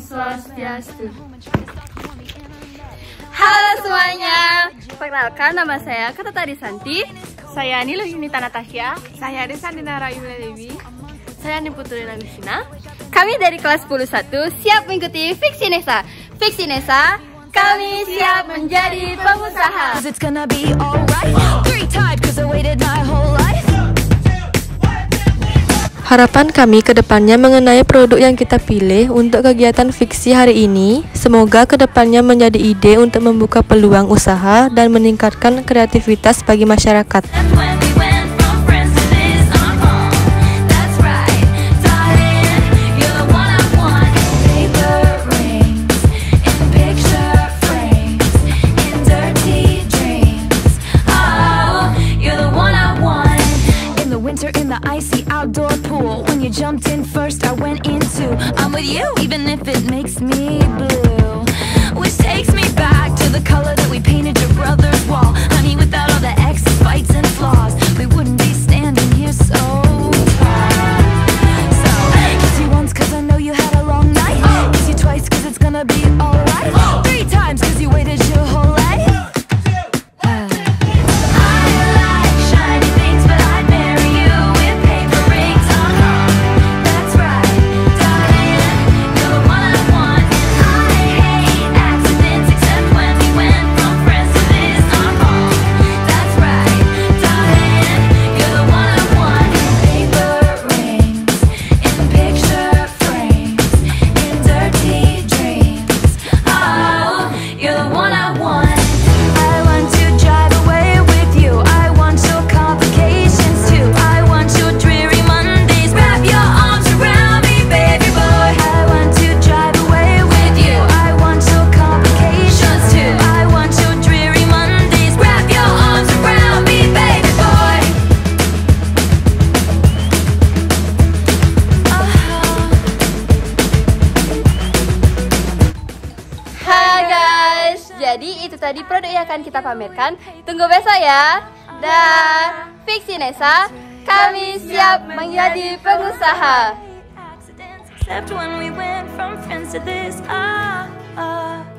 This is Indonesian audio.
Swastiastu. Halo semuanya, perkenalkan nama saya Kata Tadi Santi. Saya Nilu Yunita Natasha. Saya Desa Dinara Yula Dewi. Saya Niputri Nagusina. Kami dari kelas 101 siap mengikuti Fiksi Nesa. Fiksi Nesa, kami siap menjadi pengusaha. Harapan kami ke depannya mengenai produk yang kita pilih untuk kegiatan fiksi hari ini, semoga ke depannya menjadi ide untuk membuka peluang usaha dan meningkatkan kreativitas bagi masyarakat. Winter, in the icy outdoor pool. When you jumped in first, I went in too. I'm with you, even if it makes me blue. Which takes me back to the color that we painted your brother's wall. Honey, without all the exes, fights, and flaws, we wouldn't be standing here so proud. So, kiss you once, I know you had a long night. Kiss you twice, it's gonna be alright. Three times, cause you waited your whole jadi itu tadi produk yang akan kita pamerkan. Tunggu besok ya. Dan Fiksi Nesa, kami siap menjadi pengusaha. Ah, ah.